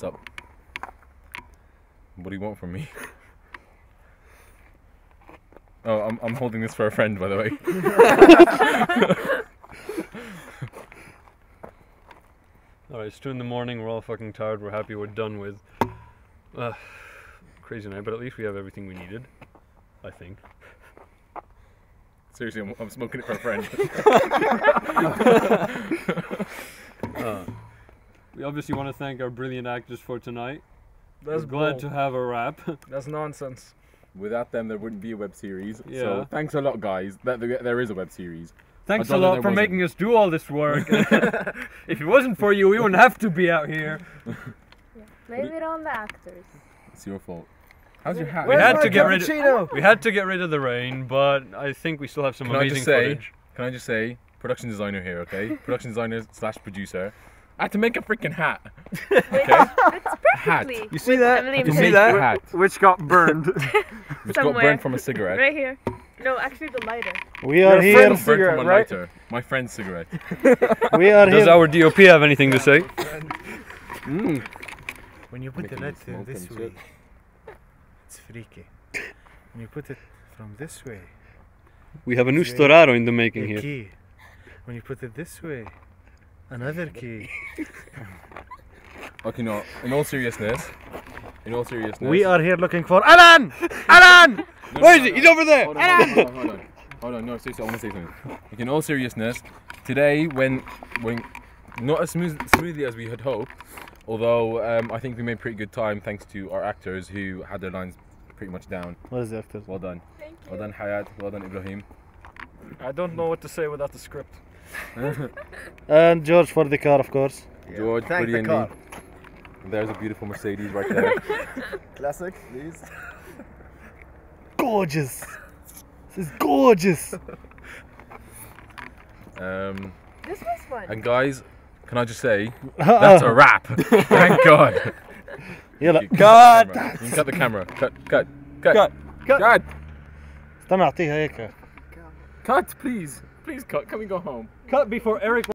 What's up? What do you want from me? Oh, I'm, I'm holding this for a friend, by the way. Alright, it's 2 in the morning, we're all fucking tired, we're happy, we're done with. Uh, crazy night, but at least we have everything we needed. I think. Seriously, I'm, I'm smoking it for a friend. We obviously want to thank our brilliant actors for tonight. That's we're glad bull. to have a wrap. That's nonsense. Without them, there wouldn't be a web series. Yeah. So thanks a lot, guys. That there there is a web series. Thanks a lot for wasn't. making us do all this work. if it wasn't for you, we wouldn't have to be out here. Blame it on the actors. It's your fault. How's your hat? We Where's had to get rid of cappuccino? we had to get rid of the rain, but I think we still have some Can I just say, footage. can I just say, production designer here, okay? production designer slash producer. I had to make a freaking hat. Which Okay? it's Hat. You see that? Emily You see that? Hat. Which got burned. Which got burned from a cigarette. Right here. No, actually the lighter. We Your are here. friend- Got burned Cigarette, from a right? lighter. My friend's cigarette. We are Does here. our DOP have anything to say? Mm. When you put the Making net me in smoke this and way, shit. it's freaky. When you put it from this way, We have a new Storaro in the making here. key. When you put it this way, another key. Okay, no. In all seriousness, in all seriousness, We are here looking for Alan. Alan. No, no, Where is no, he? no. He's over there. Hold on, hold on, hold on, hold on. Hold on, no, seriously, I want to say something. Like, in all seriousness, today, when, when, not as smooth, smoothly as we had hoped, although um, I think we made pretty good time thanks to our actors who had their lines pretty much down. What is the actor? Well done. Thank you. Well done, Hayat. Well done, Ibrahim. I don't know what to say without the script. And George for the car, of course. George, Thank the brilliantly. car. There's a beautiful Mercedes right there. Classic, please. Gorgeous. This is gorgeous. Um, This was fun. and guys, can I just say, that's a wrap. Thank God. يلا You can God. cut the camera. You can cut the camera. Cut, cut, cut. Cut, cut. Cut. استنى اعطيها هيك Cut, please. Please cut. Can we go home? Cut before Eric